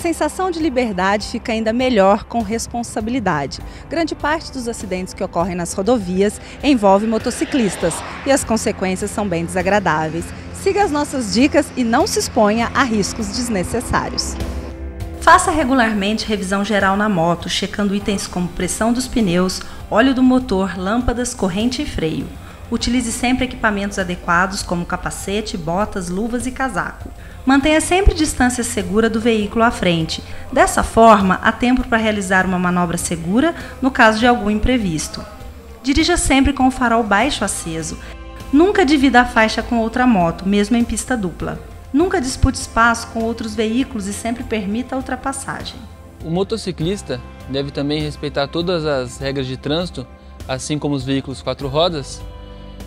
sensação de liberdade fica ainda melhor com responsabilidade. Grande parte dos acidentes que ocorrem nas rodovias envolve motociclistas e as consequências são bem desagradáveis. Siga as nossas dicas e não se exponha a riscos desnecessários. Faça regularmente revisão geral na moto, checando itens como pressão dos pneus, óleo do motor, lâmpadas, corrente e freio. Utilize sempre equipamentos adequados como capacete, botas, luvas e casaco. Mantenha sempre distância segura do veículo à frente. Dessa forma, há tempo para realizar uma manobra segura no caso de algum imprevisto. Dirija sempre com o farol baixo aceso. Nunca divida a faixa com outra moto, mesmo em pista dupla. Nunca dispute espaço com outros veículos e sempre permita a ultrapassagem. O motociclista deve também respeitar todas as regras de trânsito, assim como os veículos quatro rodas,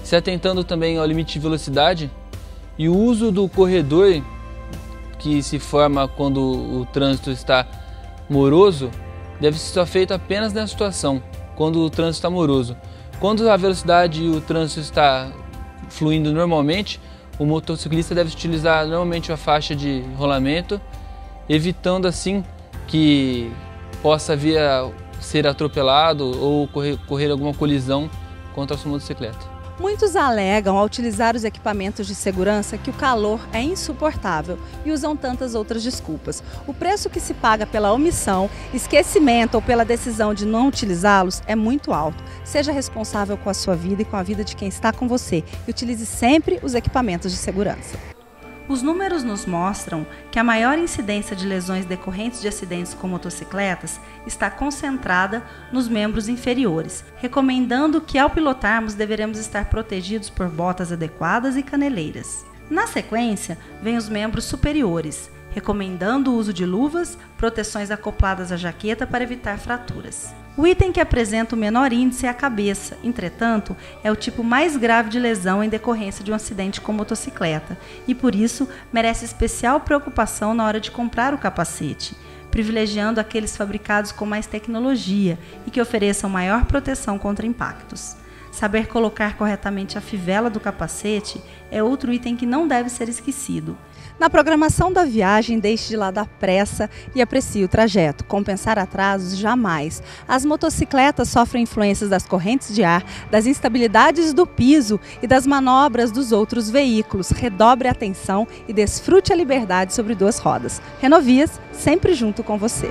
se atentando também ao limite de velocidade e o uso do corredor que se forma quando o trânsito está moroso deve ser feito apenas nessa situação, quando o trânsito está moroso. Quando a velocidade e o trânsito está fluindo normalmente, o motociclista deve utilizar normalmente a faixa de rolamento, evitando assim que possa vir a ser atropelado ou correr, correr alguma colisão contra a sua motocicleta. Muitos alegam, ao utilizar os equipamentos de segurança, que o calor é insuportável e usam tantas outras desculpas. O preço que se paga pela omissão, esquecimento ou pela decisão de não utilizá-los é muito alto. Seja responsável com a sua vida e com a vida de quem está com você e utilize sempre os equipamentos de segurança. Os números nos mostram que a maior incidência de lesões decorrentes de acidentes com motocicletas está concentrada nos membros inferiores, recomendando que ao pilotarmos deveremos estar protegidos por botas adequadas e caneleiras. Na sequência, vêm os membros superiores, recomendando o uso de luvas, proteções acopladas à jaqueta para evitar fraturas. O item que apresenta o menor índice é a cabeça, entretanto, é o tipo mais grave de lesão em decorrência de um acidente com motocicleta e, por isso, merece especial preocupação na hora de comprar o capacete, privilegiando aqueles fabricados com mais tecnologia e que ofereçam maior proteção contra impactos. Saber colocar corretamente a fivela do capacete é outro item que não deve ser esquecido. Na programação da viagem, deixe de lado a pressa e aprecie o trajeto. Compensar atrasos jamais. As motocicletas sofrem influências das correntes de ar, das instabilidades do piso e das manobras dos outros veículos. Redobre a atenção e desfrute a liberdade sobre duas rodas. Renovias, sempre junto com você.